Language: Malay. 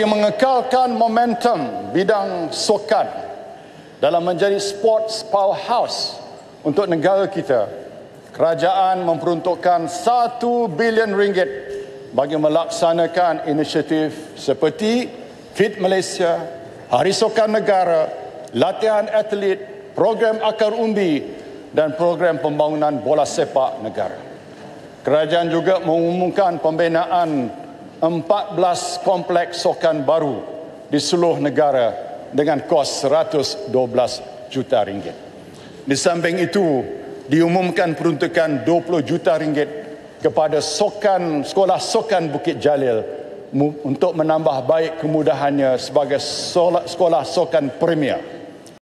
bagi mengekalkan momentum bidang sokan dalam menjadi sports powerhouse untuk negara kita, kerajaan memperuntukkan 1 bilion ringgit bagi melaksanakan inisiatif seperti Fit Malaysia, Hari Sokan Negara, latihan atlet, program akar umbi dan program pembangunan bola sepak negara. Kerajaan juga mengumumkan pembinaan 14 kompleks sokan baru di seluruh negara dengan kos 112 juta ringgit. Di samping itu, diumumkan peruntukan 20 juta ringgit kepada sokan sekolah sokan Bukit Jalil untuk menambah baik kemudahannya sebagai sekolah sokan premier